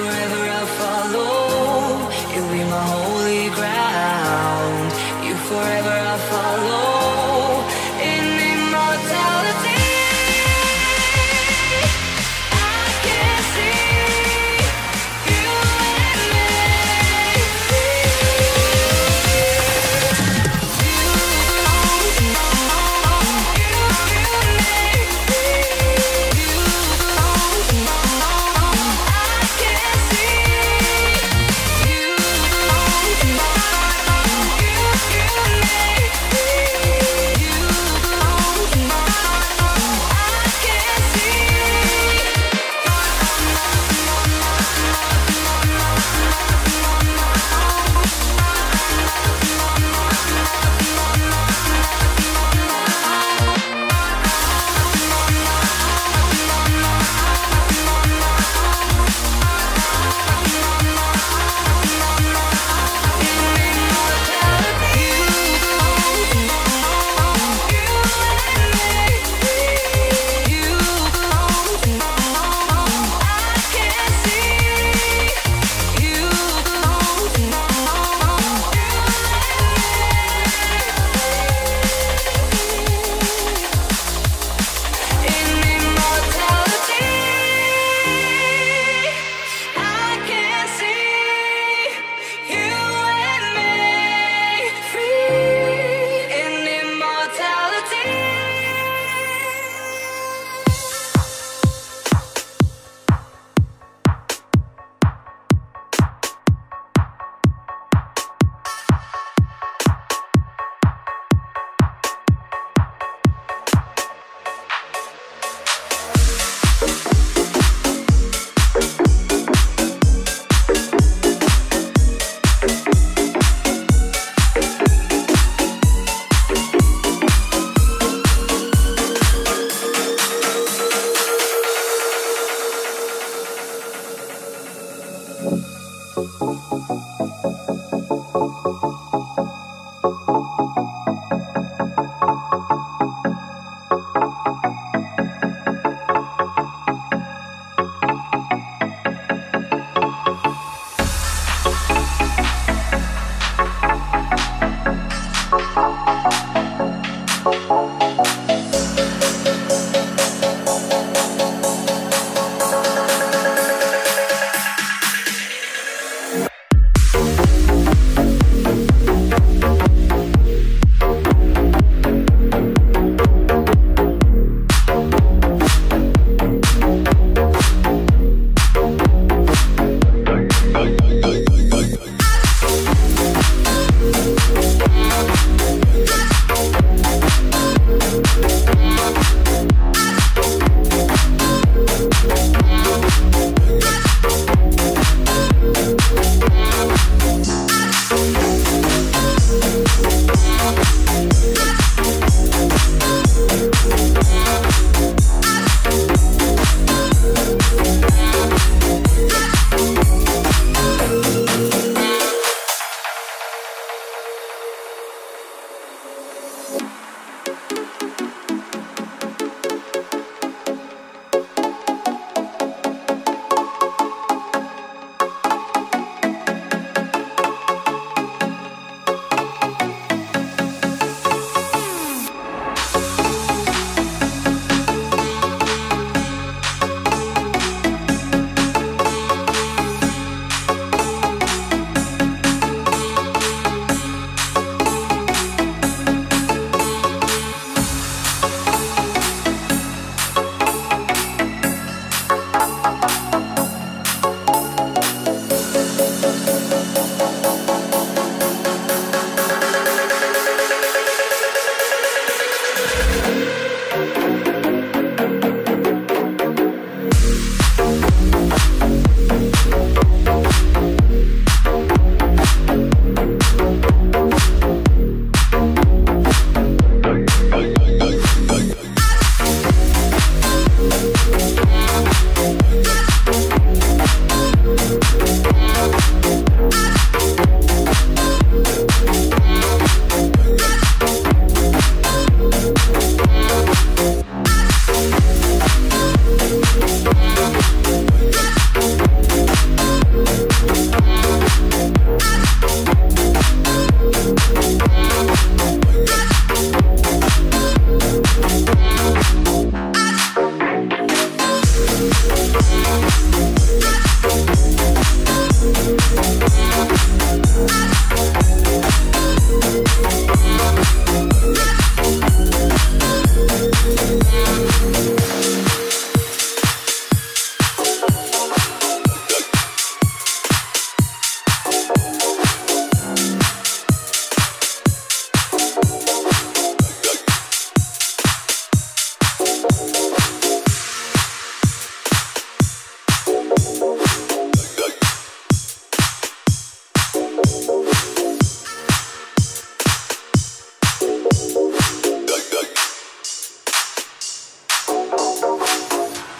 forever.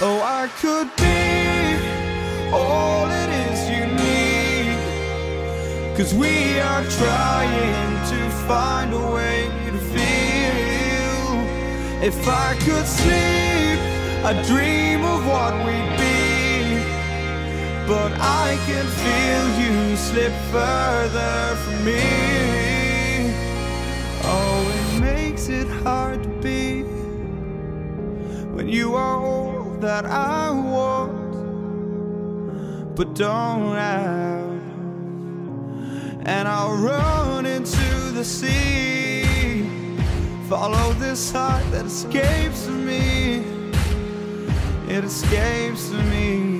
Oh, I could be all it is you need. Cause we are trying to find a way to feel. If I could sleep, I'd dream of what we'd be. But I can feel you slip further from me. Oh, it makes it hard to be when you are all that I want, but don't have. And I'll run into the sea, follow this heart that escapes me. It escapes me.